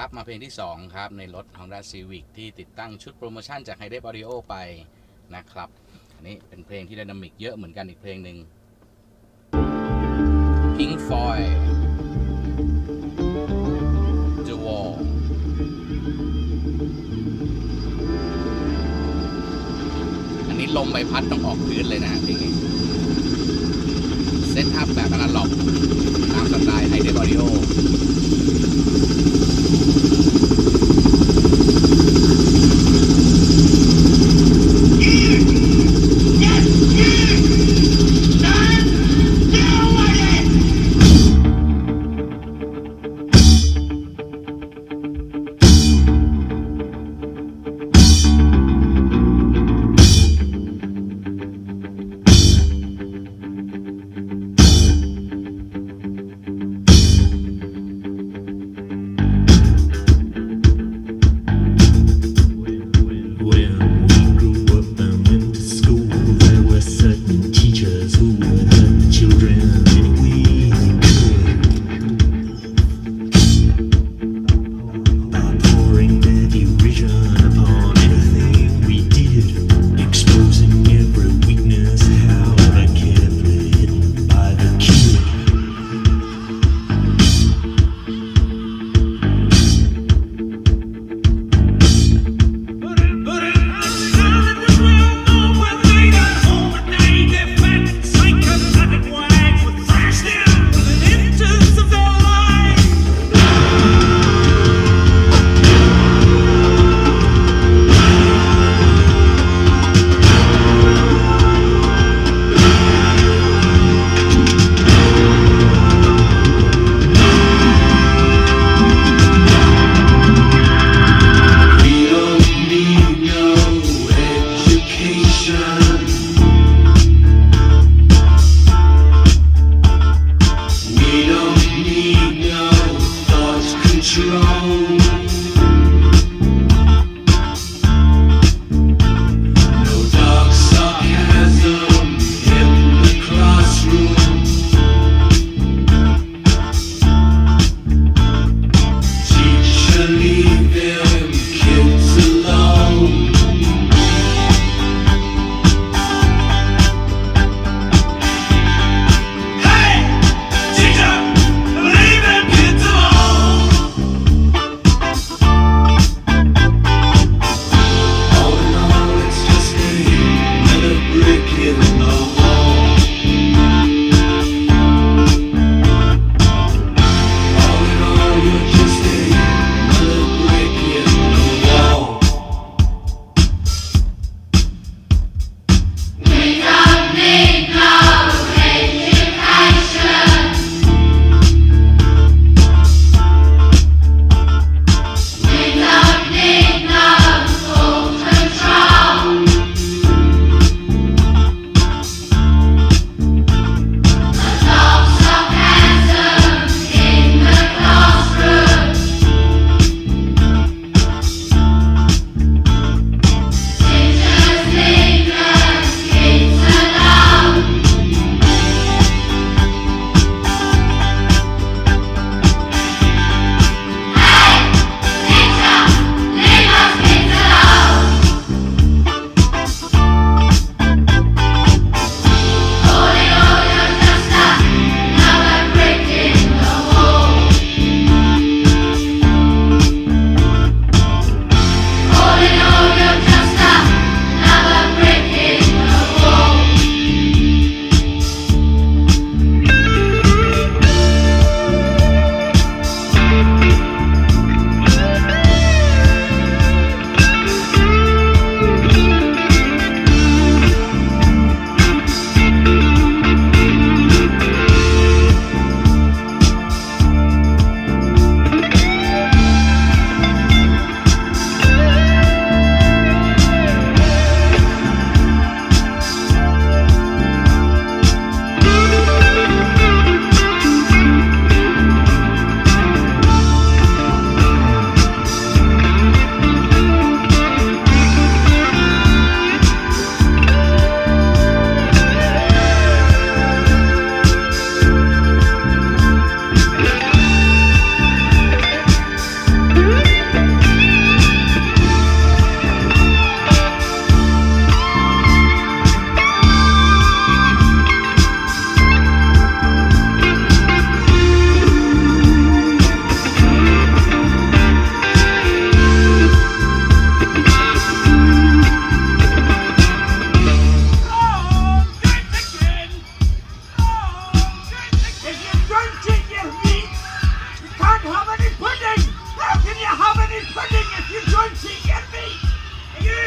ครับ มาเพลงที่ 2 ครับ ในรถ Honda Civic ที่ติดตั้งชุดโปรโมชั่นจาก h y d e Audio ไปนะครับ อันนี้เป็นเพลงที่ dynamic เยอะเหมือนกันอีกเพลงหนึ่ง Pink Floyd The Wall อันนี้ลมใบพัดต้องออกพื้นเลยนะเพลงนี้ setup แบบอนาล็อกตามสไตล์ h y d e Audio When who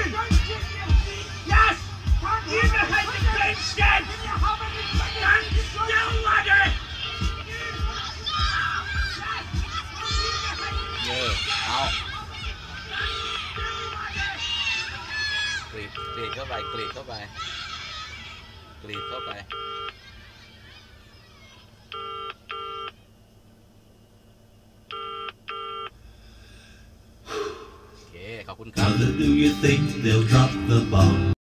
Yes! Yeah, out. ข้าไปกรีดเข้าไปกรีดเข้าไป โอเค ขอบคุณครับ Mother, do you think they'll drop the bomb?